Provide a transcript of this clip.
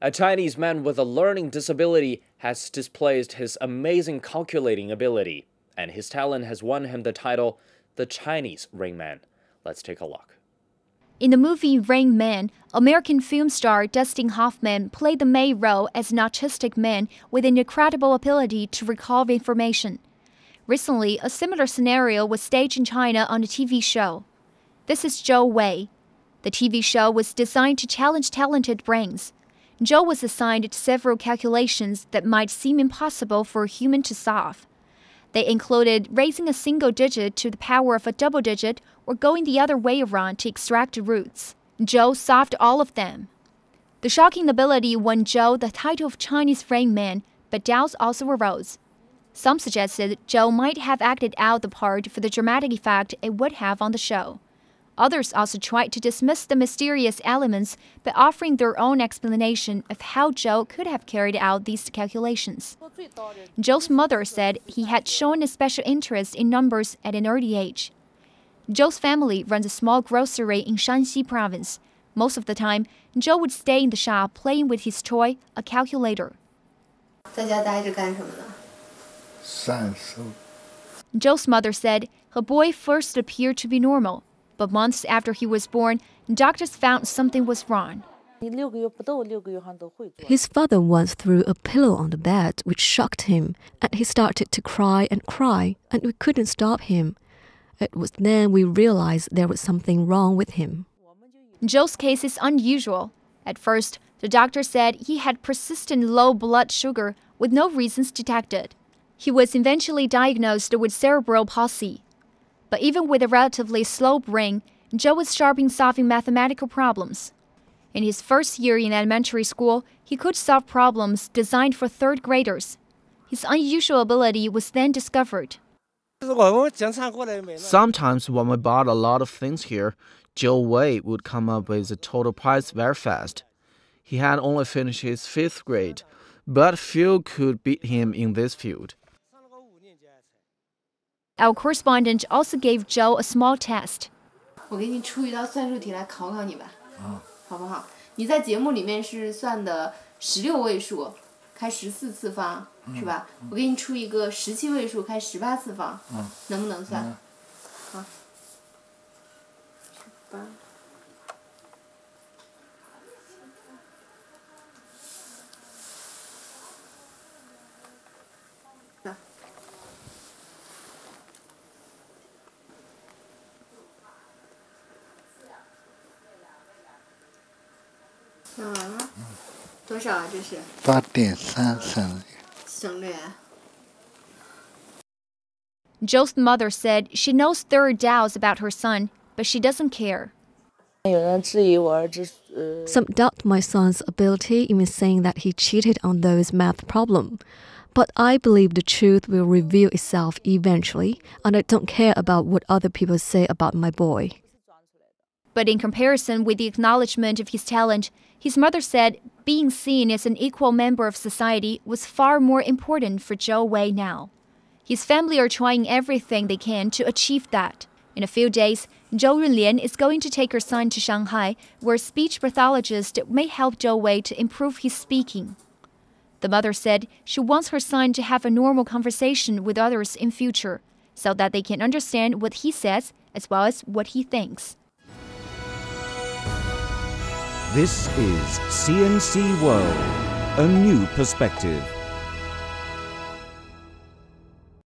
A Chinese man with a learning disability has displayed his amazing calculating ability, and his talent has won him the title the Chinese Rain Man. Let's take a look. In the movie Rain Man, American film star Dustin Hoffman played the main role as an autistic man with an incredible ability to recall information. Recently, a similar scenario was staged in China on a TV show. This is Zhou Wei. The TV show was designed to challenge talented brains. Zhou was assigned several calculations that might seem impossible for a human to solve. They included raising a single digit to the power of a double digit or going the other way around to extract roots. Zhou solved all of them. The shocking ability won Zhou the title of Chinese Rain Man, but doubts also arose. Some suggested Zhou might have acted out the part for the dramatic effect it would have on the show. Others also tried to dismiss the mysterious elements by offering their own explanation of how Zhou could have carried out these calculations. Zhou's mother said he had shown a special interest in numbers at an early age. Zhou's family runs a small grocery in Shanxi province. Most of the time, Zhou would stay in the shop playing with his toy, a calculator. Zhou's mother said her boy first appeared to be normal, but months after he was born, doctors found something was wrong. His father once threw a pillow on the bed, which shocked him, and he started to cry and cry, and we couldn't stop him. It was then we realized there was something wrong with him. Zhou's case is unusual. At first, the doctor said he had persistent low blood sugar with no reasons detected. He was eventually diagnosed with cerebral palsy, but even with a relatively slow brain, Zhou was sharp in solving mathematical problems. In his first year in elementary school, he could solve problems designed for third graders. His unusual ability was then discovered. Sometimes when we bought a lot of things here, Zhou Wei would come up with the total price very fast. He had only finished his fifth grade, but few could beat him in this field. Our correspondent also gave Zhou a small test. Bye. 嗯，多少啊？这是八点三省省略。Zhou's mother said she knows there are doubts about her son, but she doesn't care. Some doubt my son's ability, even saying that he cheated on those math problem. But I believe the truth will reveal itself eventually, and I don't care about what other people say about my boy. But in comparison with the acknowledgement of his talent, his mother said being seen as an equal member of society was far more important for Zhou Wei now. His family are trying everything they can to achieve that. In a few days, Zhou Yunlian is going to take her son to Shanghai, where a speech pathologist may help Zhou Wei to improve his speaking. The mother said she wants her son to have a normal conversation with others in future, so that they can understand what he says as well as what he thinks. This is CNC World, a new perspective.